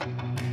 Two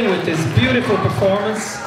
with this beautiful performance.